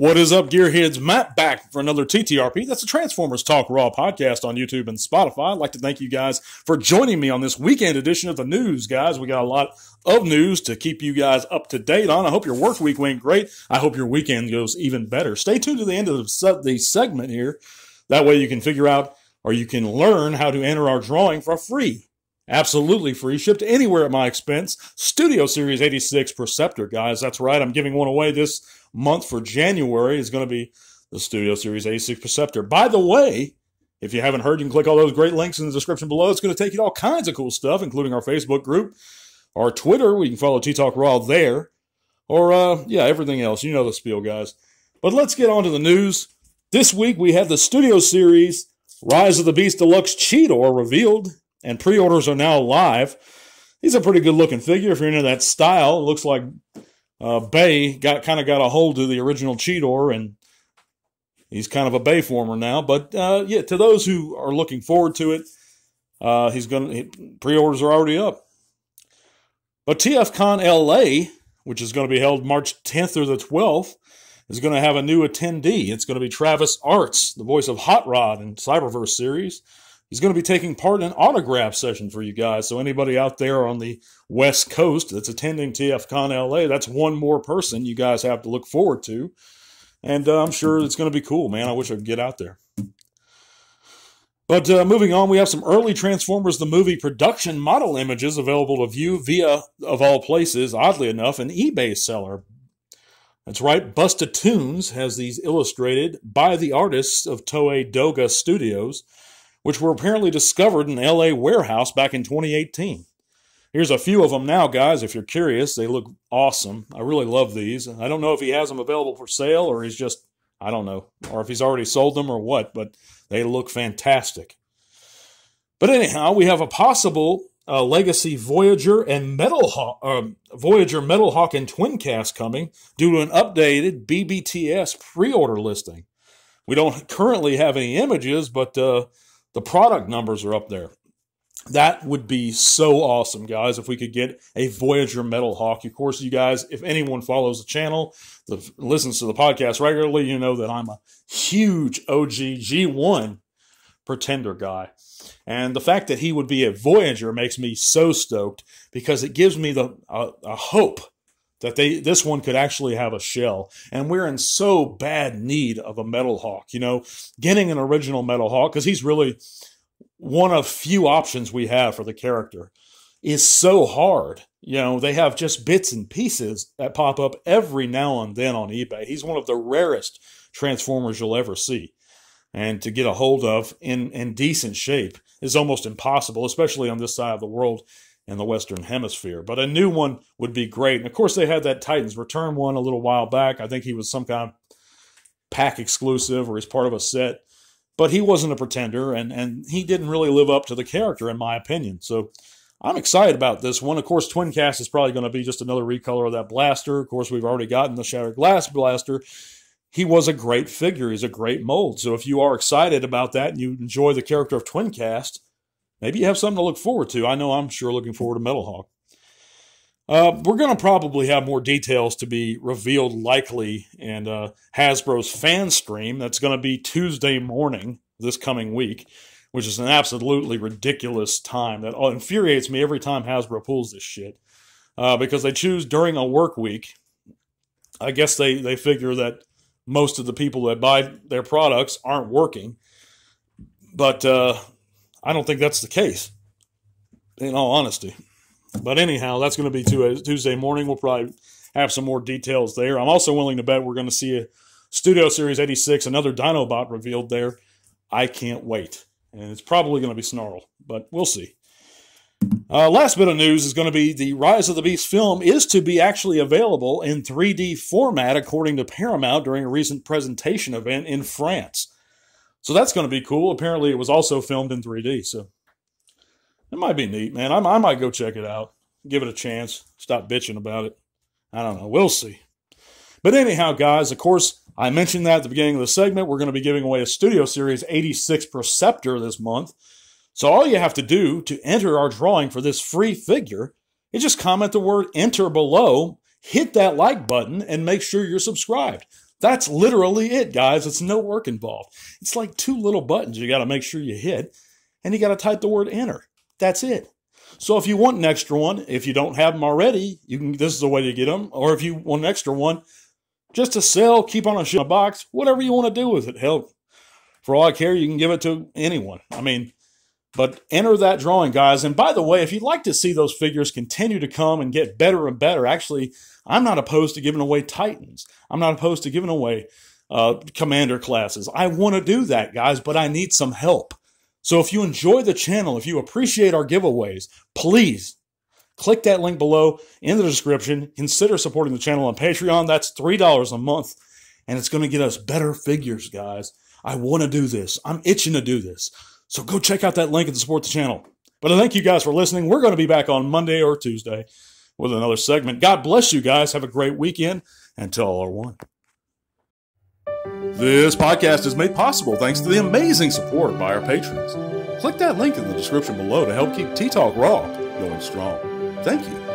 What is up, Gearheads? Matt back for another TTRP. That's a Transformers Talk Raw podcast on YouTube and Spotify. I'd like to thank you guys for joining me on this weekend edition of the news, guys. We got a lot of news to keep you guys up to date on. I hope your work week went great. I hope your weekend goes even better. Stay tuned to the end of the segment here. That way you can figure out or you can learn how to enter our drawing for free. Absolutely free, shipped anywhere at my expense. Studio Series 86 Perceptor, guys. That's right. I'm giving one away this month for January is going to be the Studio Series 86 Perceptor. By the way, if you haven't heard, you can click all those great links in the description below. It's going to take you to all kinds of cool stuff, including our Facebook group, our Twitter. We can follow T Talk Raw there, or uh, yeah, everything else. You know the spiel, guys. But let's get on to the news. This week we have the Studio Series Rise of the Beast Deluxe Cheetor revealed, and pre-orders are now live. He's a pretty good looking figure if you're into that style. It looks like uh, Bay got kind of got a hold of the original Cheetor, and he's kind of a Bay former now. But uh, yeah, to those who are looking forward to it, uh, he's going to pre-orders are already up. But TFCon LA, which is going to be held March 10th or the 12th, is going to have a new attendee. It's going to be Travis Arts, the voice of Hot Rod in Cyberverse series. He's going to be taking part in an autograph session for you guys. So anybody out there on the West Coast that's attending TFCon LA, that's one more person you guys have to look forward to. And uh, I'm sure it's going to be cool, man. I wish I could get out there. But uh, moving on, we have some early Transformers the movie production model images available to view via, of all places, oddly enough, an eBay seller. That's right, Busta Tunes has these illustrated by the artists of Toei Doga Studios which were apparently discovered in LA warehouse back in 2018. Here's a few of them now, guys. If you're curious, they look awesome. I really love these. I don't know if he has them available for sale or he's just, I don't know, or if he's already sold them or what, but they look fantastic. But anyhow, we have a possible uh, Legacy Voyager and Metal Hawk, uh, Voyager Metal Hawk and Twin Cast coming due to an updated BBTS pre-order listing. We don't currently have any images, but uh, the product numbers are up there. That would be so awesome, guys, if we could get a Voyager Metal Hawk. Of course, you guys, if anyone follows the channel, the, listens to the podcast regularly, you know that I'm a huge OG G1 pretender guy. And the fact that he would be a Voyager makes me so stoked because it gives me the a, a hope that they this one could actually have a shell. And we're in so bad need of a metal hawk you know getting an original metal hawk because he's really one of few options we have for the character is so hard. You know they have just bits and pieces that pop up every now and then on ebay. He's one of the rarest transformers you'll ever see. And to get a hold of in in decent shape is almost impossible especially on this side of the world in the Western Hemisphere. But a new one would be great. And of course, they had that Titans Return one a little while back. I think he was some kind of pack exclusive or he's part of a set. But he wasn't a pretender, and, and he didn't really live up to the character, in my opinion. So I'm excited about this one. Of course, Twin Cast is probably going to be just another recolor of that blaster. Of course, we've already gotten the Shattered Glass blaster. He was a great figure. He's a great mold. So if you are excited about that and you enjoy the character of Twin Cast, maybe you have something to look forward to. I know I'm sure looking forward to Metal Hawk. Uh, we're going to probably have more details to be revealed likely in uh, Hasbro's fan stream. That's going to be Tuesday morning this coming week, which is an absolutely ridiculous time that infuriates me every time Hasbro pulls this shit uh, because they choose during a work week. I guess they, they figure that most of the people that buy their products aren't working. But uh, I don't think that's the case, in all honesty. But anyhow, that's going to be Tuesday morning. We'll probably have some more details there. I'm also willing to bet we're going to see a Studio Series 86, another Dinobot revealed there. I can't wait. And it's probably going to be Snarl, but we'll see. Uh, last bit of news is going to be the Rise of the Beast film is to be actually available in 3D format, according to Paramount, during a recent presentation event in France. So that's going to be cool. Apparently, it was also filmed in 3D. So it might be neat, man. I, I might go check it out, give it a chance, stop bitching about it. I don't know. We'll see. But anyhow, guys, of course, I mentioned that at the beginning of the segment. We're going to be giving away a Studio Series 86 Perceptor this month. So all you have to do to enter our drawing for this free figure is just comment the word enter below, hit that like button, and make sure you're subscribed. That's literally it, guys. It's no work involved. It's like two little buttons you got to make sure you hit, and you got to type the word enter. That's it. So if you want an extra one, if you don't have them already, you can. This is the way to get them. Or if you want an extra one, just to sell, keep on a box, whatever you want to do with it. Hell, for all I care, you can give it to anyone. I mean, but enter that drawing, guys. And by the way, if you'd like to see those figures continue to come and get better and better, actually, I'm not opposed to giving away Titans. I'm not opposed to giving away uh, commander classes. I want to do that, guys, but I need some help. So if you enjoy the channel, if you appreciate our giveaways, please click that link below in the description. Consider supporting the channel on Patreon. That's $3 a month, and it's going to get us better figures, guys. I want to do this. I'm itching to do this. So go check out that link and support the channel. But I thank you guys for listening. We're going to be back on Monday or Tuesday with another segment. God bless you guys. Have a great weekend. And tell all are one. This podcast is made possible thanks to the amazing support by our patrons. Click that link in the description below to help keep T Talk Raw going strong. Thank you.